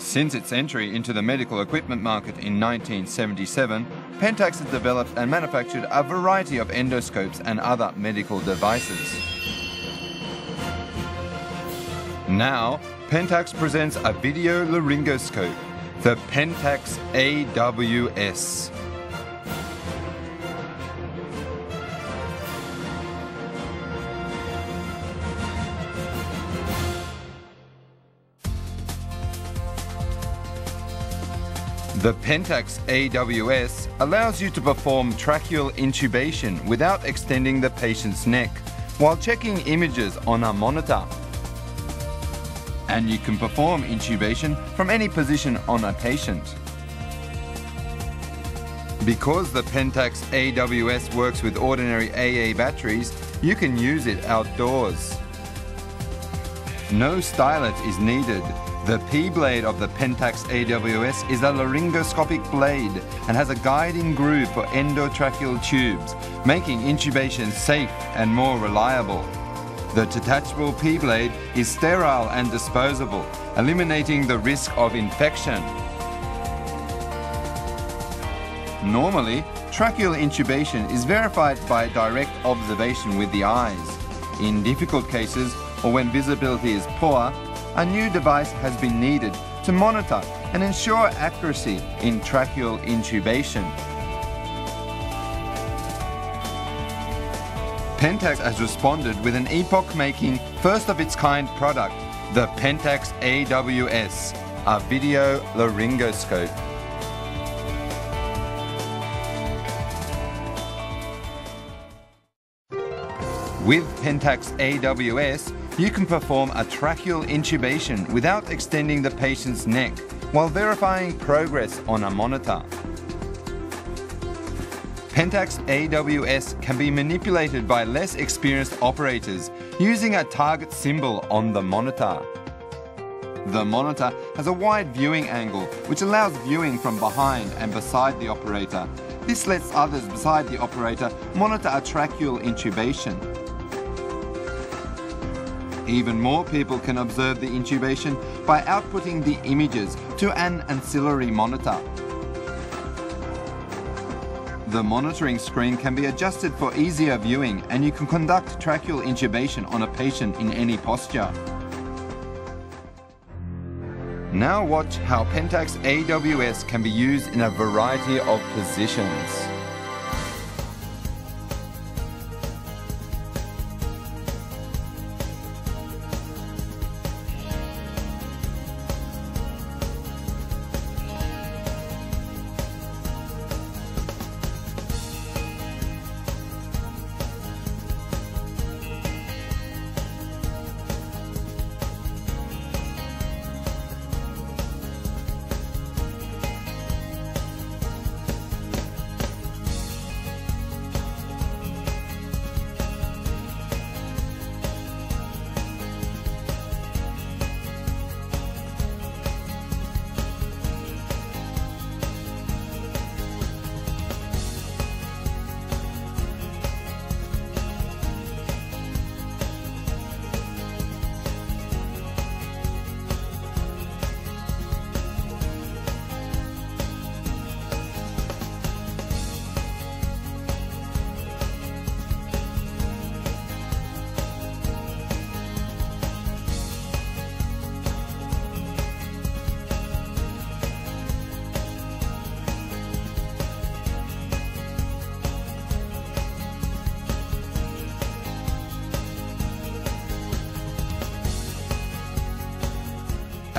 Since its entry into the medical equipment market in 1977, Pentax has developed and manufactured a variety of endoscopes and other medical devices. Now, Pentax presents a video laryngoscope, the Pentax AWS. The Pentax AWS allows you to perform tracheal intubation without extending the patient's neck while checking images on a monitor. And you can perform intubation from any position on a patient. Because the Pentax AWS works with ordinary AA batteries, you can use it outdoors. No stylet is needed the P-blade of the Pentax AWS is a laryngoscopic blade and has a guiding groove for endotracheal tubes, making intubation safe and more reliable. The detachable P-blade is sterile and disposable, eliminating the risk of infection. Normally, tracheal intubation is verified by direct observation with the eyes. In difficult cases, or when visibility is poor, a new device has been needed to monitor and ensure accuracy in tracheal intubation. Pentax has responded with an epoch-making, first-of-its-kind product, the Pentax AWS, a video laryngoscope. With Pentax AWS, you can perform a tracheal intubation without extending the patient's neck while verifying progress on a monitor. Pentax AWS can be manipulated by less experienced operators using a target symbol on the monitor. The monitor has a wide viewing angle which allows viewing from behind and beside the operator. This lets others beside the operator monitor a tracheal intubation. Even more people can observe the intubation by outputting the images to an ancillary monitor. The monitoring screen can be adjusted for easier viewing and you can conduct tracheal intubation on a patient in any posture. Now watch how Pentax AWS can be used in a variety of positions.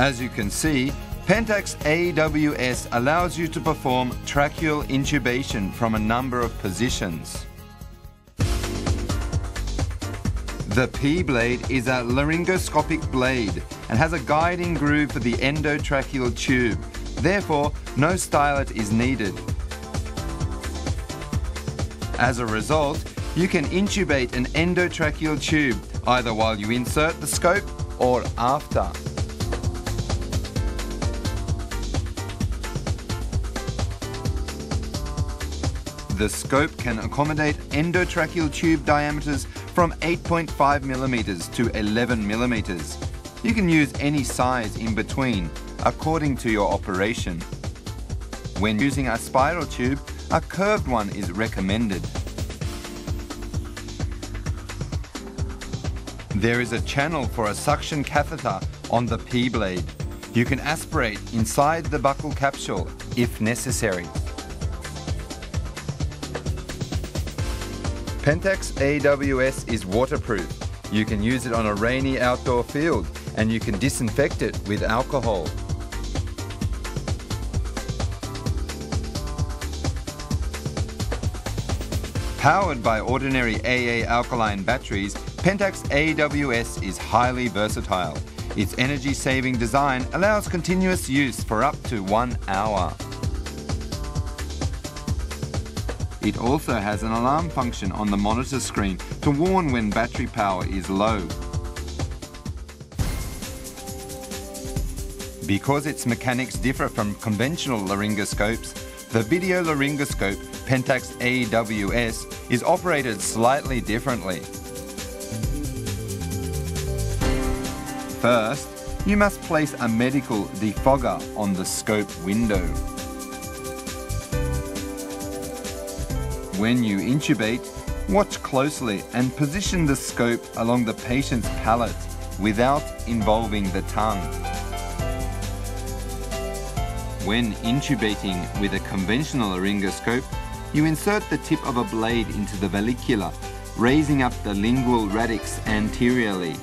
As you can see, Pentax AWS allows you to perform tracheal intubation from a number of positions. The P-blade is a laryngoscopic blade and has a guiding groove for the endotracheal tube. Therefore, no stylet is needed. As a result, you can intubate an endotracheal tube either while you insert the scope or after. The scope can accommodate endotracheal tube diameters from 8.5 millimeters to 11 millimeters. You can use any size in between, according to your operation. When using a spiral tube, a curved one is recommended. There is a channel for a suction catheter on the P-blade. You can aspirate inside the buccal capsule if necessary. Pentax AWS is waterproof. You can use it on a rainy outdoor field and you can disinfect it with alcohol. Powered by ordinary AA alkaline batteries, Pentax AWS is highly versatile. Its energy-saving design allows continuous use for up to one hour. It also has an alarm function on the monitor screen to warn when battery power is low. Because its mechanics differ from conventional laryngoscopes, the video laryngoscope Pentax AWS is operated slightly differently. First, you must place a medical defogger on the scope window. When you intubate, watch closely and position the scope along the patient's palate without involving the tongue. When intubating with a conventional laryngoscope, you insert the tip of a blade into the vallecula, raising up the lingual radix anteriorly.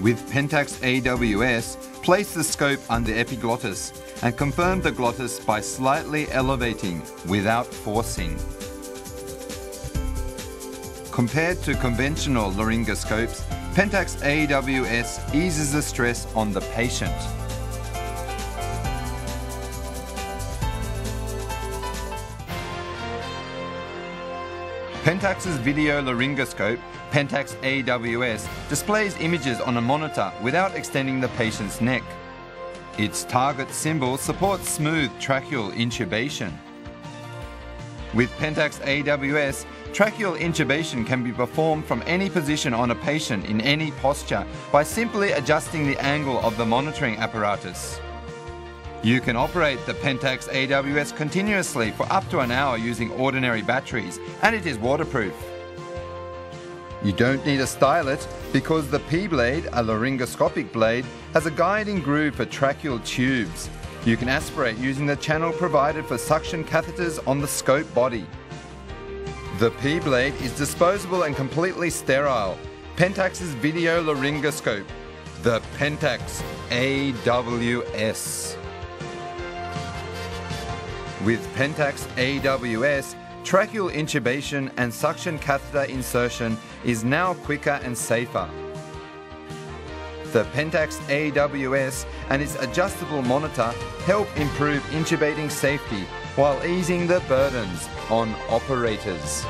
With Pentax AWS, place the scope under epiglottis and confirm the glottis by slightly elevating without forcing. Compared to conventional laryngoscopes, Pentax AWS eases the stress on the patient. Pentax's video laryngoscope, Pentax AWS, displays images on a monitor without extending the patient's neck. Its target symbol supports smooth tracheal intubation. With Pentax AWS, tracheal intubation can be performed from any position on a patient in any posture by simply adjusting the angle of the monitoring apparatus. You can operate the Pentax AWS continuously for up to an hour using ordinary batteries, and it is waterproof. You don't need a stylet because the P-blade, a laryngoscopic blade, has a guiding groove for tracheal tubes. You can aspirate using the channel provided for suction catheters on the scope body. The P-blade is disposable and completely sterile. Pentax's video laryngoscope, the Pentax AWS. With Pentax AWS, tracheal intubation and suction catheter insertion is now quicker and safer. The Pentax AWS and its adjustable monitor help improve intubating safety while easing the burdens on operators.